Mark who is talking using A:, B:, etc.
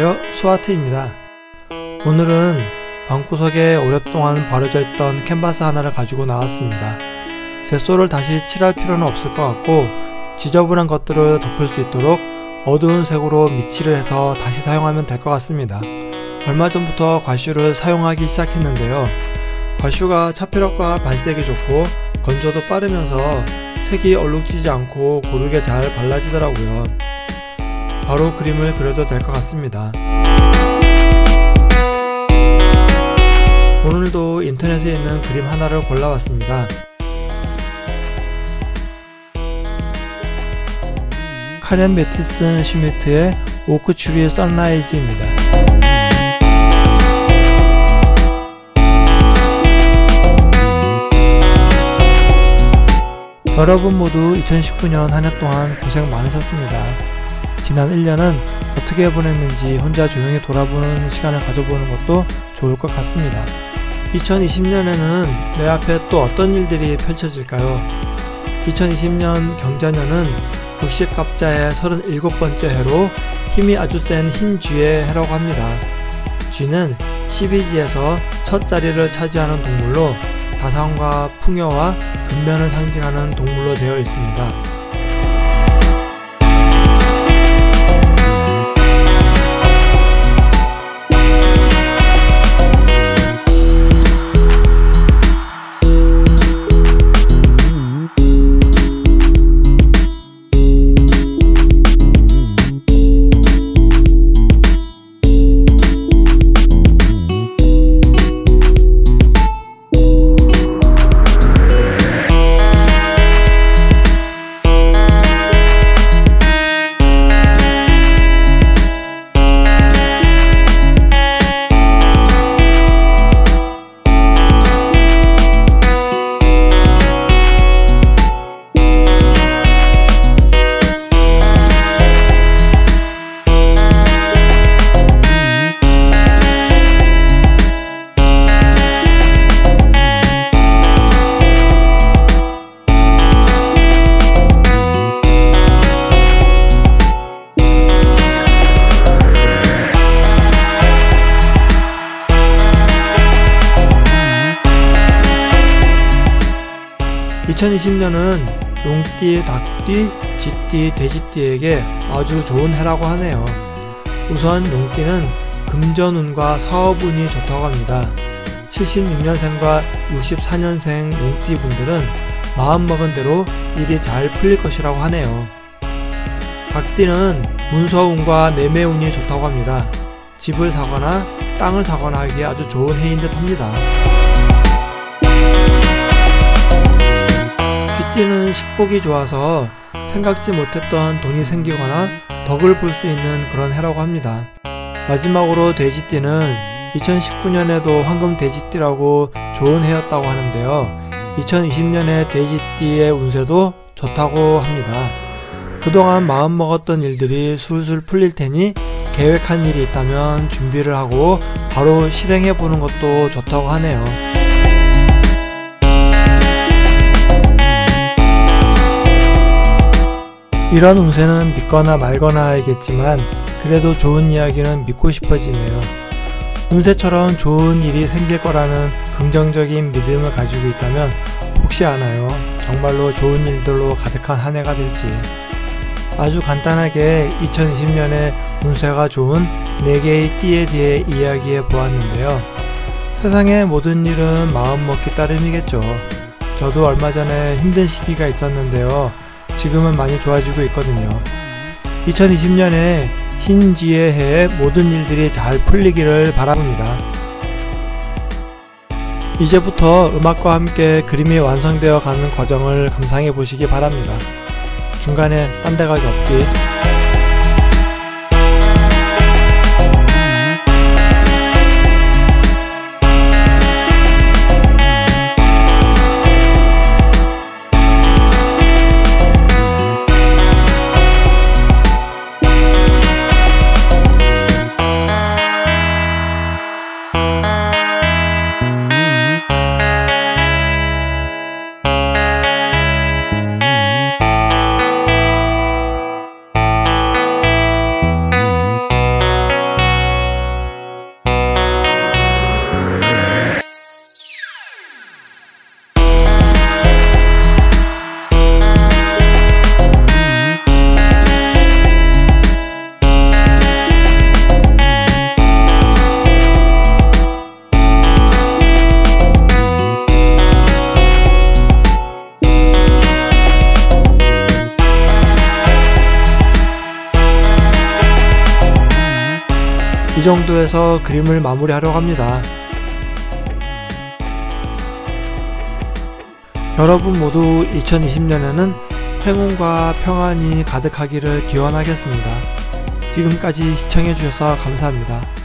A: 안녕하세요. 수아트입니다. 오늘은 방구석에 오랫동안 버려져 있던 캔버스 하나를 가지고 나왔습니다. 젯소를 다시 칠할 필요는 없을 것 같고 지저분한 것들을 덮을 수 있도록 어두운 색으로 미칠을 해서 다시 사용하면 될 것 같습니다. 얼마 전부터 과슈를 사용하기 시작했는데요. 과슈가 차폐력과 발색이 좋고 건조도 빠르면서 색이 얼룩지지 않고 고르게 잘 발라지더라고요. 바로 그림을 그려도 될 것 같습니다. 오늘도 인터넷에 있는 그림 하나를 골라왔습니다. 카렌 메티슨 슈미트의 오크추리 선라이즈입니다. 여러분 모두 2019년 한 해 동안 고생 많으셨습니다. 지난 1년은 어떻게 보냈는지 혼자 조용히 돌아보는 시간을 가져보는 것도 좋을 것 같습니다. 2020년에는 내 앞에 또 어떤 일들이 펼쳐질까요? 2020년 경자년은 육식갑자의 37번째 해로 힘이 아주 센 흰 쥐의 해라고 합니다. 쥐는 12지에서 첫 자리를 차지하는 동물로 다산과 풍요와 근면을 상징하는 동물로 되어 있습니다. 2020년은 용띠, 닭띠, 쥐띠, 돼지띠에게 아주 좋은 해라고 하네요. 우선 용띠는 금전운과 사업운이 좋다고 합니다. 76년생과 64년생 용띠 분들은 마음먹은 대로 일이 잘 풀릴 것이라고 하네요. 닭띠는 문서운과 매매운이 좋다고 합니다. 집을 사거나 땅을 사거나 하기에 아주 좋은 해인 듯 합니다. 쥐띠는 식복이 좋아서 생각지 못했던 돈이 생기거나 덕을 볼 수 있는 그런 해라고 합니다. 마지막으로 돼지띠는 2019년에도 황금 돼지띠라고 좋은 해였다고 하는데요. 2020년에 돼지띠의 운세도 좋다고 합니다. 그동안 마음먹었던 일들이 술술 풀릴 테니 계획한 일이 있다면 준비를 하고 바로 실행해 보는 것도 좋다고 하네요. 이런 운세는 믿거나 말거나 알겠지만 그래도 좋은 이야기는 믿고 싶어지네요. 운세처럼 좋은 일이 생길 거라는 긍정적인 믿음을 가지고 있다면 혹시 아나요? 정말로 좋은 일들로 가득한 한 해가 될지. 아주 간단하게 2020년에 운세가 좋은 4개의 띠에 대해 이야기해 보았는데요. 세상의 모든 일은 마음먹기 따름이겠죠. 저도 얼마 전에 힘든 시기가 있었는데요. 지금은 많이 좋아지고 있거든요. 2020년에 흰지의 해에 모든 일들이 잘 풀리기를 바랍니다. 이제부터 음악과 함께 그림이 완성되어 가는 과정을 감상해 보시기 바랍니다. 중간에 딴 데 가기 없기. 정도에서 그림을 마무리하려고 합니다. 여러분 모두 2020년에는 행운과 평안이 가득하기를 기원하겠습니다. 지금까지 시청해주셔서 감사합니다.